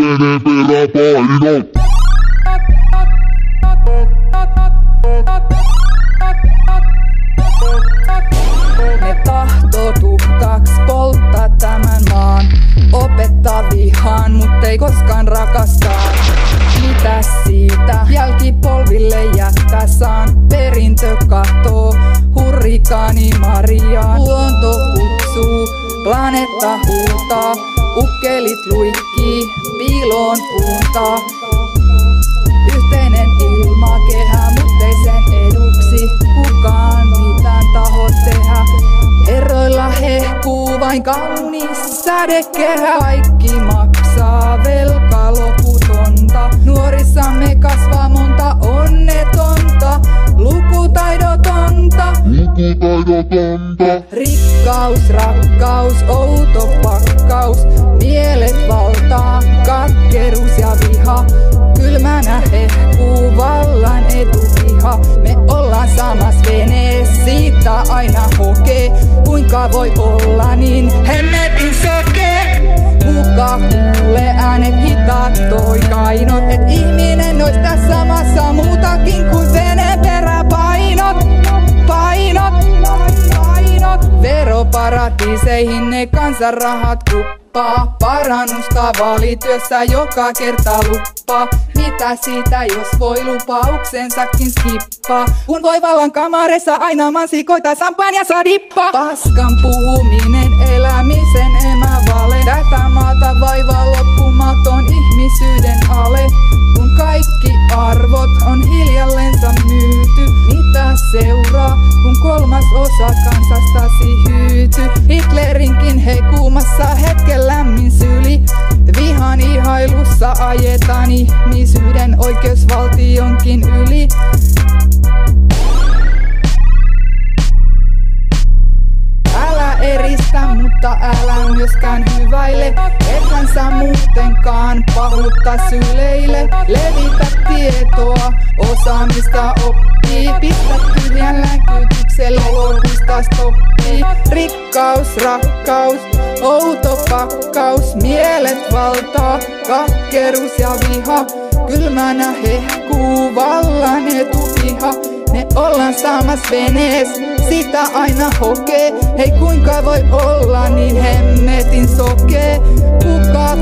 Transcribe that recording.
peräpainot. Ne tahto tuhtaks polttaa tämän maan. Opettaa vihaan, mut ei koskaan rakastaa. Mitä siitä jälkipolville jättää saan? Perintö katoo, hurrikaani Maria. Luonto kutsuu, planeetta huutaa. Ukkelit luikkii, piiloon puuntaa. Yhteinen ilmakehä, sen eduksi kukaan mitään taho tehdä. Eroilla hehkuu vain kaunis sädekehä. Kaikki maksaa velka loputonta. Nuorissamme kasvaa monta onnetonta. Lukutaidotonta. Lukutaidotonta. Rikkaus, rakkaus, outo pakkaus, mielet valtaa, katkeruus ja viha. Kylmänä hehkuu vallan etupiha. Me ollaan samas venees, siitä aina hokee. Kuinka voi olla niin hemmetin sokee? Kuka kuulee äänet hitaat toi kainot, et ihminen ois tässä samassa muutakin kuin veroparatiiseihin ne kansanrahat kuppaa. Parannusta vaalityössä joka kerta luppaa. Mitä siitä, jos voi lupauksensakin skippaa? Kun voi vallan kamareissa aina mansikoita, sampan ja sadippaa. Paskan puhuminen elämisen emävale. Tätä maata vaivaa loppumaton ihmisyyden ale. Kun kaikki arvot on hiljallensa myyty, mitä seuraa, kun kolmas osa kansastasi hyyty? Hitlerinkin hekuumassa hetken lämmin syli, vihan ihailussa ajetaan ihmisyyden oikeusvaltionkin yli. Älä eristä, mutta älä myöskään hyväile. Ethän sä muutenkaan pahuutta syleille. Levitä tietoa, osaamista oppii. Pistä tyhjän länkytyksellä lohdusta stoppii. Rikkaus, rakkaus, outo pakkaus. Mielet valtaa, katkeruus ja viha. Kylmänä hehkuu vallan etupiha. Me ollaan samas venees, sitä aina hokee. Hei kuinka voi olla niin hemmetin sokee? Kuka